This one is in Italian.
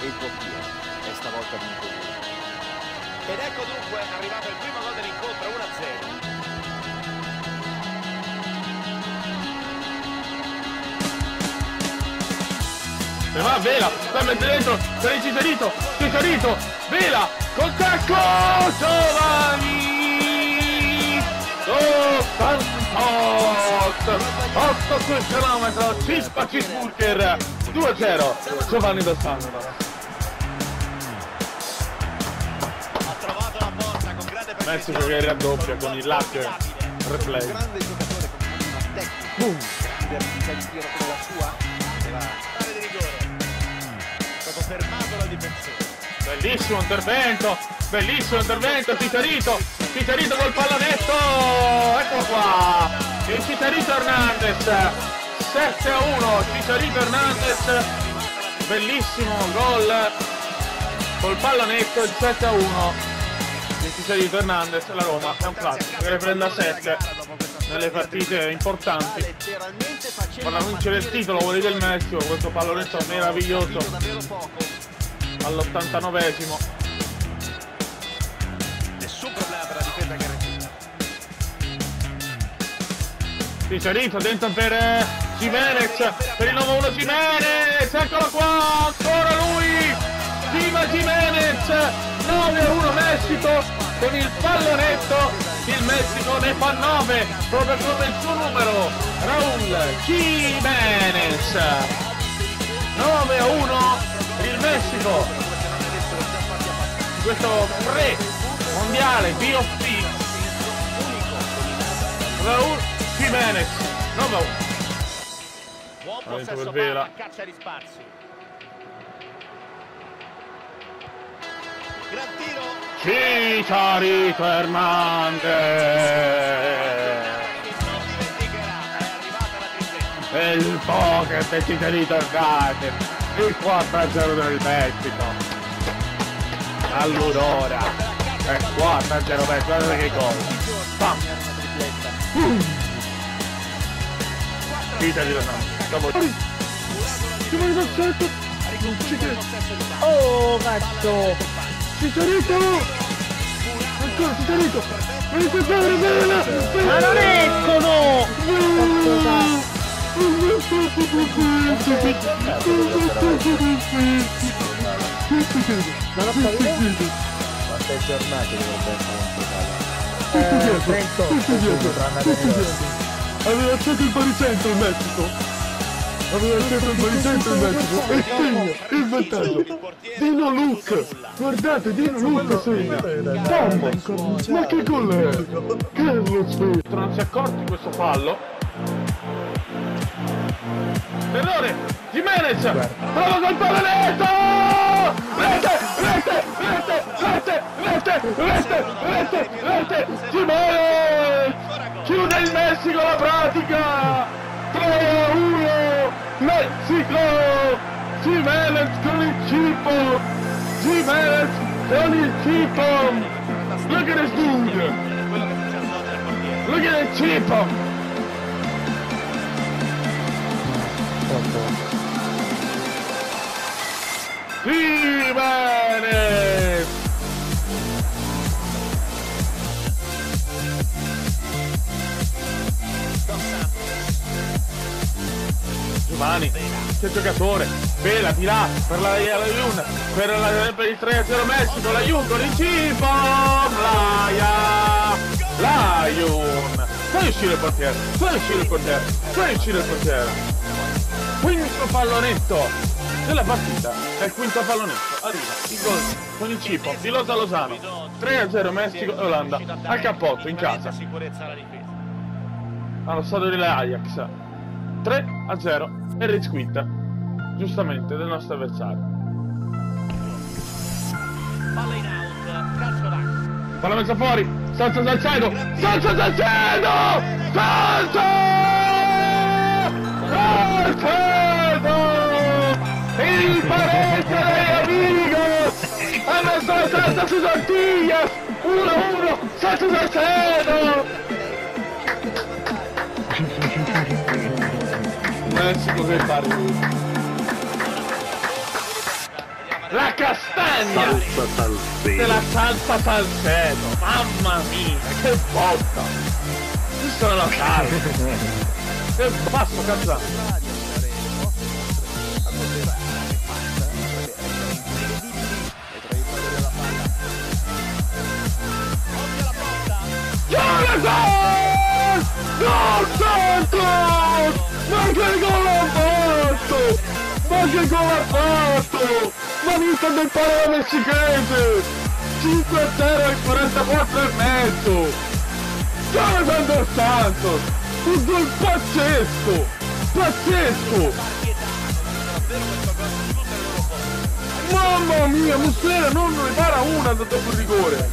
e il portiere è stavolta vinto. Ed ecco dunque arrivato il primo gol dell'incontro 1-0. Se va Vela, sta mette dentro, il Cicerito, Cicerito, Vela, col tacco, Giovanni! Oh, Santos! 8 sul chilometro, Cispa Cheeseburger, 2-0, Giovanni Dos Messico che raddoppia con il Un replay. grande giocatore con una tecnica, grande abilità di tiro come la sua, era Pare di rigore. È stato fermato dal difensore. Bellissimo intervento, bellissimo intervento, Cicerito, Cicerito col pallonetto, eccolo qua, il Cicerito Hernandez, 7 a 1, Cicerito Hernandez, bellissimo gol col pallonetto, il 7 a 1 di Cicerito Hernandez, la Roma è un classico che ne prenda 7 nelle partite importanti. Per la vincere il titolo quelli del Messico, questo pallonetto meraviglioso davvero poco. all'89esimo. Nessun problema per la difesa che recupera. Cicerito dentro per eh, Jimenez, per il nuovo 1 Jimenez, eccolo qua, ancora lui, Dima Jimenez, 9 a 1 Messico, con il pallonetto, il Messico ne fa 9, proprio come il suo numero, Raul Jimenez, 9 a 1 il Messico, questo pre-mondiale BOP, Raul Jimenez, 9 a 1. Buon possesso palla, caccia di spazi. Gran tiro. Cicciarito Hernandez e il poker del Cicciarito Hernandez il 4-0 del Messico all'un'ora e 4-0 Messico guardate che gol pam uh. Cicciarito Hernandez dopo ci vuole il possesso oh cazzo. Titorito! Ancora, Titorito! Non è ancora! Ma non escono! Non ho dietro, Quante giornate dovrebbe essere un totale? Eh, dietro, tutto dietro, tutto dietro. Aveva alzato il baricentro il Messico. Aveva acceso il baricentro il Messico! E segna il vantaggio! Dino Luke! Guardate, Dino Luke segna! Bomba! Ma che gol è? Carlos Fe- Non si è accorto di questo fallo? Errore! Jimenez! Prova col pallonetto! Rete! Rete! Rete! Rete! Rete! Rete! Rete! Rete! Jimenez! Chiude il Messico la pratica! ciclo! Jimenez con il cibo! Jimenez con il cibo! Look at his dude! Look at his cibo! Jimenez! Giovanni che giocatore, Vela di là per la, Jun, per, per il 3-0 Messico, la Jun con il cibo, Laia, la Jun, fai uscire il portiere, fai uscire il portiere, fai uscire il portiere, quinto pallonetto della partita, è il quinto pallonetto, arriva il gol con il cibo, di Losa Lozano, 3-0 Messico e Olanda, al cappotto in casa, allo stadio dell'Ajax 3 a 0 e risquitta giustamente del nostro avversario Palla in out. Calcio d'angolo. palla messa fuori Sancho Salcedo Sancho Salcedo Sancho Salcedo il pareggio dei amigos ha messo la testa su Tortillas 1-1 Sancho Salcedo Messico che pari La castagna Salsa salsetta. della salsa salseto. Mamma mia, che botta. Questa è la salsa. Che basso cazzo. Jonathan! Santos! Ma che gol ha fatto! Ma che gol ha fatto! Ma vista del palo messicese! 5 a 0 e 44 e mezzo! Jonathan Dos Santos! Un gol pazzesco! Pazzesco! Mamma mia, Muslera non ne para una dopo il rigore!